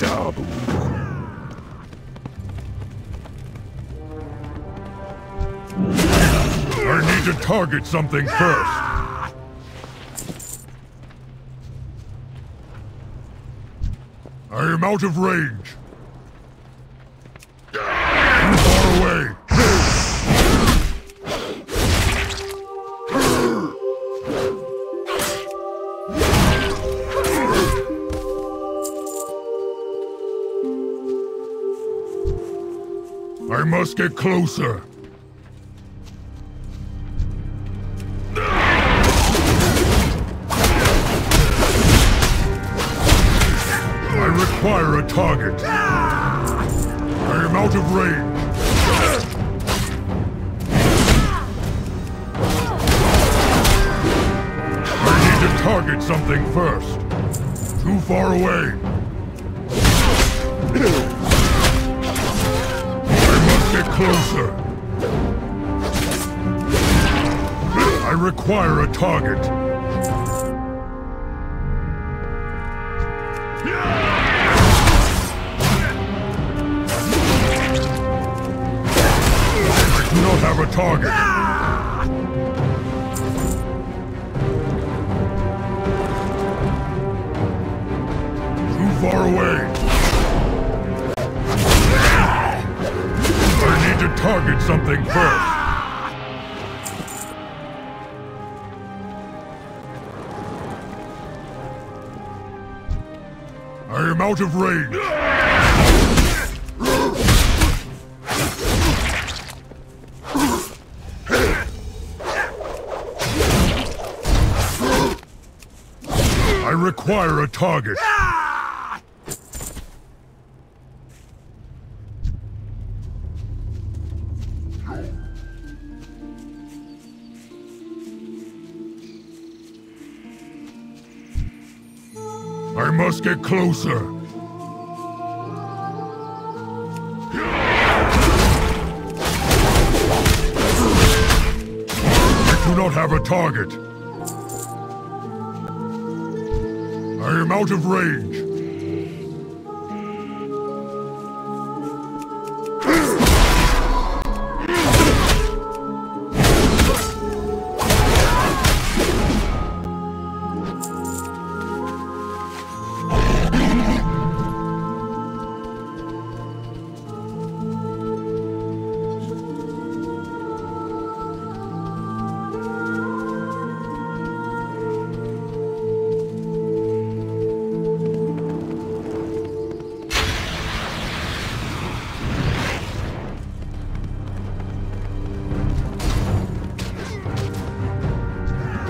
Dabu. I need to target something first. I am out of range. Too far away. I must get closer. I require a target. I am out of range. I need to target something first. Too far away. I closer. I require a target. I do not have a target. Too far away. Target something first. I am out of range. I require a target. I must get closer. I do not have a target. I am out of range.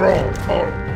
Oh, oh.